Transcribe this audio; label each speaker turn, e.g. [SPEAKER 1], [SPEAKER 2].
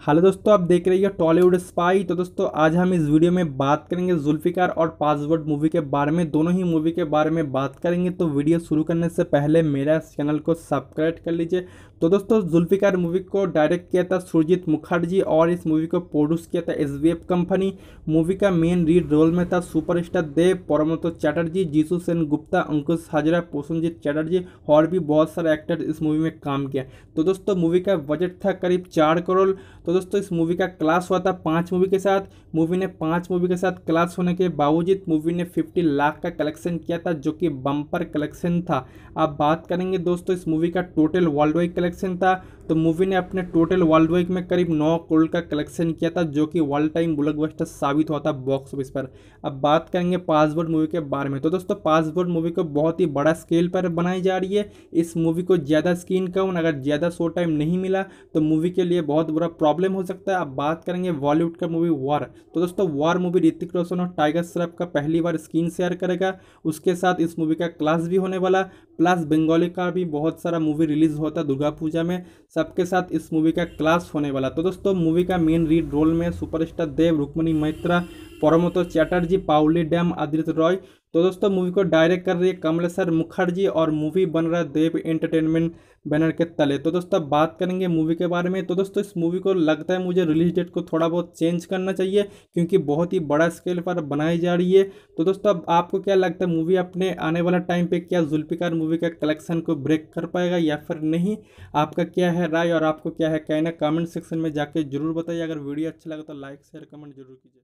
[SPEAKER 1] Hello दोस्तों, आप देख रही हो टॉलीवुड स्पाई तो दोस्तों, आज हम इस वीडियो में बात करेंगे जुल्फिकार और पासवर्ड मूवी के बारे में। दोनों ही मूवी के बारे में बात करेंगे तो वीडियो शुरू करने से पहले मेरा चैनल को सब्सक्राइब कर लीजिए। तो दोस्तों, जुल्फिकार मूवी को डायरेक्ट किया था सुरजीत मुखर्जी और इस मूवी को प्रोड्यूस किया था एस कंपनी। मूवी का मेन लीड रोल में था सुपरस्टार देव परमतो चैटर्जी जीसू सेन गुप्ता अंकुश हाजरा, पोषणजीत चैटर्जी और भी बहुत सारे एक्टर इस मूवी में काम किया। तो दोस्तों, मूवी का बजट था करीब चार करोड़। तो दोस्तों, इस मूवी का क्लास हुआ था पाँच मूवी के साथ। मूवी ने पाँच मूवी के साथ क्लास होने के बावजूद मूवी ने फिफ्टी लाख का कलेक्शन किया था, जो कि बम्पर कलेक्शन था। अब बात करेंगे दोस्तों, इस मूवी का टोटल वर्ल्ड वाइड कलेक्शन था। तो मूवी ने अपने टोटल वर्ल्ड वाइड में करीब नौ करोड़ का कलेक्शन किया था, जो कि वर्ल्ड टाइम ब्लॉकबस्टर साबित हुआ था बॉक्स ऑफ़िस पर। अब बात करेंगे पासवर्ड मूवी के बारे में। तो दोस्तों पासवर्ड मूवी को बहुत ही बड़ा स्केल पर बनाई जा रही है। इस मूवी को ज़्यादा स्क्रीन काउंट अगर ज़्यादा शो टाइम नहीं मिला तो मूवी के लिए बहुत बुरा प्रॉब्लम हो सकता है। अब बात करेंगे बॉलीवुड का मूवी वॉर तो दोस्तों वॉर मूवी ऋतिक रोशन और टाइगर श्रफ का पहली बार स्क्रीन शेयर करेगा। उसके साथ इस मूवी का क्लास भी होने वाला। प्लस बंगाली का भी बहुत सारा मूवी रिलीज़ होता है दुर्गा पूजा में। सबके साथ इस मूवी का क्लास होने वाला। तो दोस्तों मूवी का मेन रीड रोल में सुपरस्टार देव, रुक्मणी मैत्रा परमतो चैटर्जी पाउली डैम, आदित्य रॉय तो दोस्तों मूवी को डायरेक्ट कर रही है कमलेश्वर मुखर्जी और मूवी बन रहा है देव एंटरटेनमेंट बैनर के तले। तो दोस्तों, बात करेंगे मूवी के बारे में। तो दोस्तों, इस मूवी को लगता है मुझे रिलीज़ डेट को थोड़ा बहुत चेंज करना चाहिए क्योंकि बहुत ही बड़ा स्केल पर बनाई जा रही है। तो दोस्तों, अब आपको क्या लगता है मूवी अपने आने वाला टाइम पे क्या जुल्फिकार मूवी का कलेक्शन को ब्रेक कर पाएगा या फिर नहीं? आपका क्या है राय और आपको क्या है कहना? कमेंट सेक्शन में जाके ज़रूर बताइए। अगर वीडियो अच्छा लगा तो लाइक शेयर कमेंट ज़रूर कीजिए।